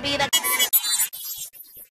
vida.